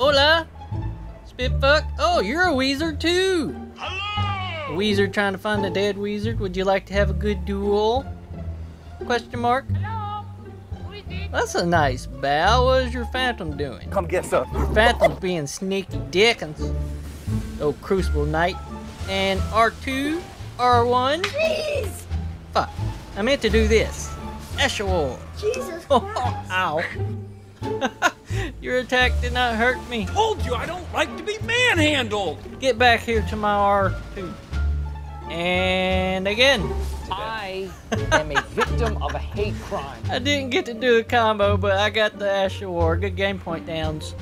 Hola. Spitfuck. Oh, you're a wizard too. Hello! A wizard trying to find a dead wizard. Would you like to have a good duel? Question mark. Hello? Who is? That's a nice bow. What is your phantom doing? Come get some. Your phantom's being sneaky dickens. Oh, Crucible Knight. And R2, R1. Please! Fuck. I meant to do this. Ash of War. Jesus Oh, Christ. ow. Your attack did not hurt me. Told you I don't like to be manhandled. Get back here to my R2. And again. I am a victim of a hate crime. I didn't get to do a combo, but I got the Ash of War. Good game point downs.